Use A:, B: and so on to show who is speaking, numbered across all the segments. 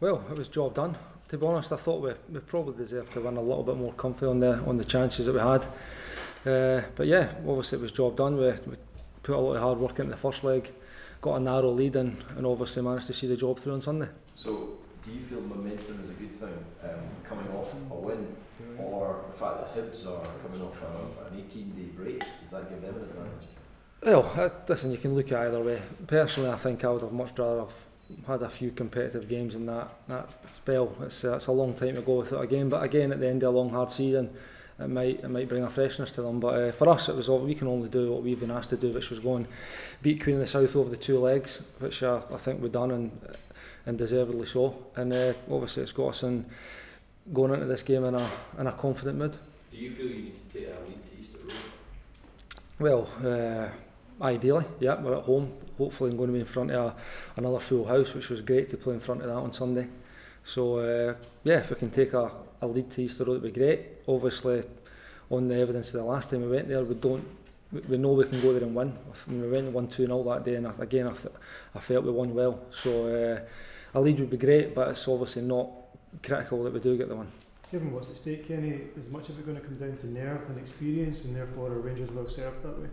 A: Well, it was job done. To be honest, I thought we, we probably deserved to win a little bit more comfy on the on the chances that we had. Uh, but yeah, obviously it was job done. We, we put a lot of hard work into the first leg, got a narrow lead, and, and obviously managed to see the job through on Sunday.
B: So, do you feel momentum is a good thing um, coming off a win, or the fact that Hibs are coming off a, an 18-day break? Does that give them an advantage?
A: Well, uh, listen, you can look at either way. Personally, I think I would have much rather have had a few competitive games in that that spell. It's uh, it's a long time to go without a game, but again, at the end of a long hard season, it might it might bring a freshness to them. But uh, for us, it was all, we can only do what we've been asked to do, which was go and beat Queen of the South over the two legs, which I, I think we've done and and deservedly so. And uh, obviously, it's got us in going into this game in a in a confident mood.
B: Do you feel you need to take a lead to Easter
A: Road? Well. Uh, Ideally, yeah, we're at home. Hopefully, I'm going to be in front of a, another full house, which was great to play in front of that on Sunday. So, uh, yeah, if we can take a, a lead to Easter Road, it'd be great. Obviously, on the evidence of the last time we went there, we don't. We know we can go there and win. I mean, we went one two 0 that day, and again, I, th I felt we won well. So, uh, a lead would be great, but it's obviously not critical that we do get the one.
C: Given what's at stake, Kenny, is much of it going to come down to nerve and experience, and therefore are Rangers well served that way?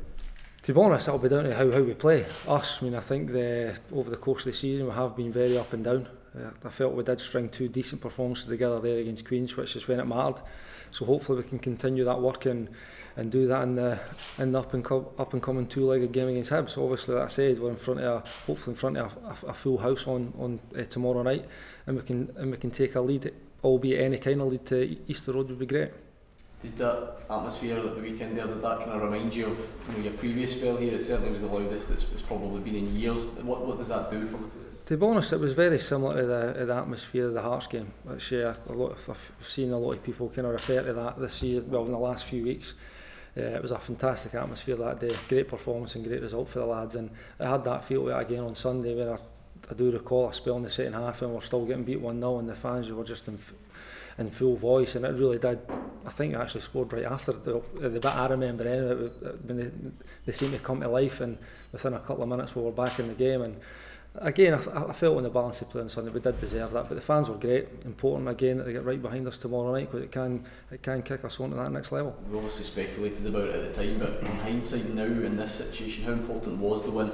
A: To be honest, it'll be down to how, how we play. Us, I mean, I think the, over the course of the season we have been very up and down. Uh, I felt we did string two decent performances together there against Queens, which is when it mattered. So hopefully we can continue that work and, and do that in the in the up and up and coming two-legged game against Hibs. Obviously, like I said, we're in front of a, hopefully in front of a, a, a full house on on uh, tomorrow night, and we can and we can take a lead, albeit any kind of lead to Easter Road would be great.
D: Did that atmosphere at the weekend there, did that kind of remind you of you know, your previous spell here? It certainly was the loudest it's, it's probably been in years. What, what does that do for the players?
A: To be honest, it was very similar to the, the atmosphere of the Hearts game. Uh, a lot of, I've seen a lot of people kind of refer to that this year, well, in the last few weeks. Uh, it was a fantastic atmosphere that day, great performance and great result for the lads. And I had that feel again on Sunday where I, I do recall a spell in the second half and we're still getting beat 1 0 and the fans were just in, in full voice, and it really did. I think I actually scored right after the, the bit I remember anyway, when they, they seemed to come to life, and within a couple of minutes we were back in the game. And again, I, I felt on the balance of play on Sunday, we did deserve that. But the fans were great, important again that they get right behind us tomorrow night because it can it can kick us on to that next level.
D: We obviously speculated about it at the time, but in hindsight now in this situation, how important was the win?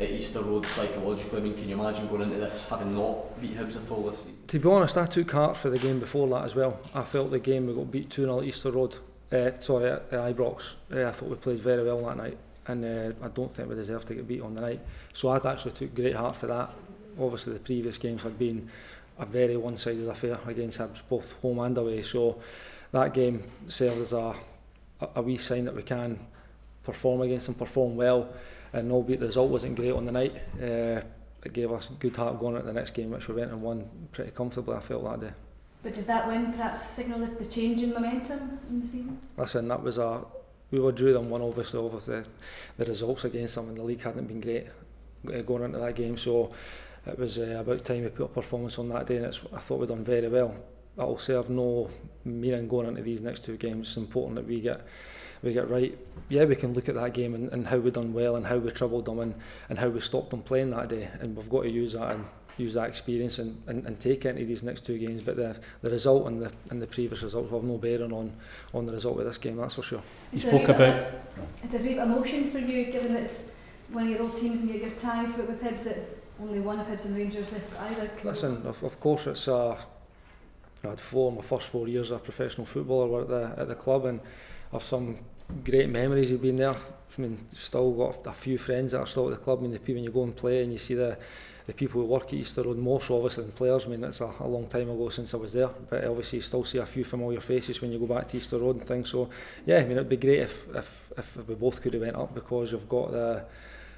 D: At Easter Road psychologically? I mean, can you imagine going into this having not beat Hibs at all this season?
A: To be honest, I took heart for the game before that as well. I felt the game we got beat 2 0 at Easter Road, uh, sorry, at, at Ibrox. Uh, I thought we played very well that night, and uh, I don't think we deserved to get beat on the night. So I'd actually took great heart for that. Obviously, the previous games had been a very one sided affair against Hibs, both home and away. So that game served as a, a, a wee sign that we can perform against them, perform well and albeit the result wasn't great on the night, uh, it gave us good heart going at the next game, which we went and won pretty comfortably, I felt that day.
E: But did that win perhaps signal the change in momentum in the season?
A: Listen, that was a we were drew them one obviously over the, the results against them and the league hadn't been great uh, going into that game so it was uh, about time we put a performance on that day and it's, I thought we'd done very well. That'll serve no meaning going into these next two games. It's important that we get we get right, yeah, we can look at that game and, and how we done well and how we troubled them and, and how we stopped them playing that day. And we've got to use that and use that experience and, and, and take it into these next two games. But the the result and the and the previous results will have no bearing on on the result of this game, that's for sure.
E: You spoke about it's a great emotion for you, given that it's one of your old teams and you have ties with, with Hibs that only one of Hibs and Rangers if either.
A: Listen, of, of course it's uh, I had four my first four years as a professional footballer at the at the club and I've some great memories of being there. I mean, still got a few friends that are still at the club. I mean, the people when you go and play and you see the the people who work at Easter Road more so obviously than players. I mean, it's a, a long time ago since I was there, but obviously you still see a few familiar faces when you go back to Easter Road and things. So, yeah, I mean, it'd be great if if, if we both could have went up because you've got the.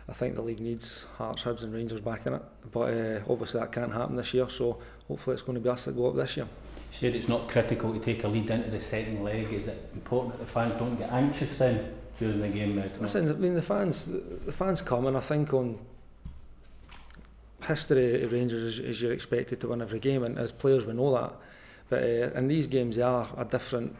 A: I think the league needs Hearts, Hibs and Rangers back in it, but uh, obviously that can't happen this year. So hopefully it's going to be us that go up this year.
F: Said it's not critical to take a lead into the second leg. Is it important that the fans don't get anxious then during the game?
A: Listen, I mean the fans, the fans come, and I think on history of Rangers is, you're expected to win every game, and as players we know that. But uh, in these games, are a different.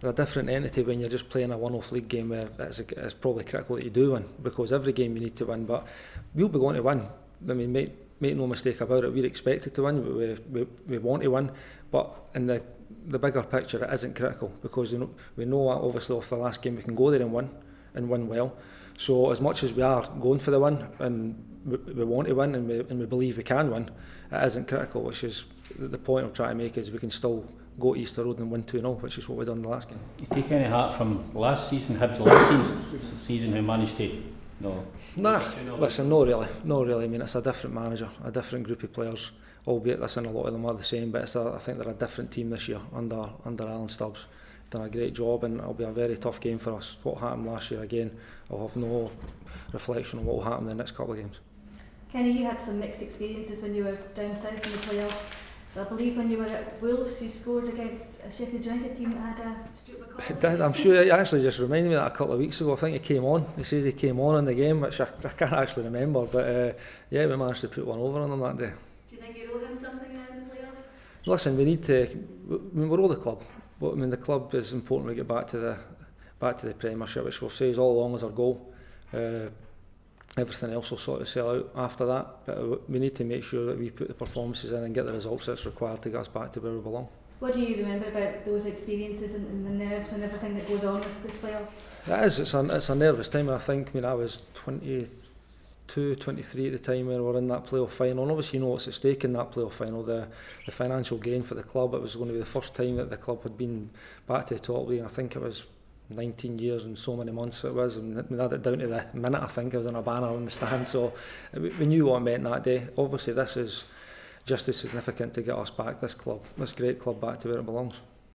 A: They're a different entity when you're just playing a one-off league game where it's, it's probably critical that you do win because every game you need to win. But we'll be going to win. I mean, make make no mistake about it, we're expected to win, we, we, we want to win, but in the the bigger picture it isn't critical because you know, we know obviously off the last game we can go there and win and win well. So as much as we are going for the win and we, we want to win and we, and we believe we can win, it isn't critical, which is the point I'm trying to make is we can still go to Easter Road and win 2-0, which is what we've done the last game.
F: You take any heart from last season, Hibs last season, season who managed to, No.
A: Nah, listen, no really. No really. I mean, it's a different manager, a different group of players. Albeit, listen, a lot of them are the same, but it's a, I think they're a different team this year under under Alan Stubbs. Done a great job, and it'll be a very tough game for us. What happened last year again, I'll have no reflection on what will happen in the next couple of games.
E: Kenny, you had some mixed experiences when you were down south in the playoffs. I believe when you were at Wolves, you scored against a Sheffield United team that had a Stuart McCall.
A: Did, I'm sure he actually just reminded me that a couple of weeks ago. I think he came on. He says he came on in the game, which I, I can't actually remember. But uh, yeah, we managed to put one over on him that day.
E: Do you think you owe him something now in the playoffs?
A: Listen, we need to. I mean, we're all the club, but I mean the club is important. We get back to the back to the Premiership, which we'll say is all along as our goal. Uh, everything else will sort of sell out after that. But we need to make sure that we put the performances in and get the results that's required to get us back to where we belong.
E: What do you remember about those experiences and, and the nerves and everything that goes on with, with playoffs?
A: It is. It's a, it's a nervous time. I think. I was 22, 23 at the time when we were in that playoff final. And obviously, you know what's at stake in that playoff final. The the financial gain for the club. It was going to be the first time that the club had been back to the top league. I think it was 19 years and so many months it was. And we had it down to the minute, I think, I was on a banner on the stand. So uh, we knew what it meant that day. Obviously, this is just as significant to get us back, this club, this great club, back to where it belongs.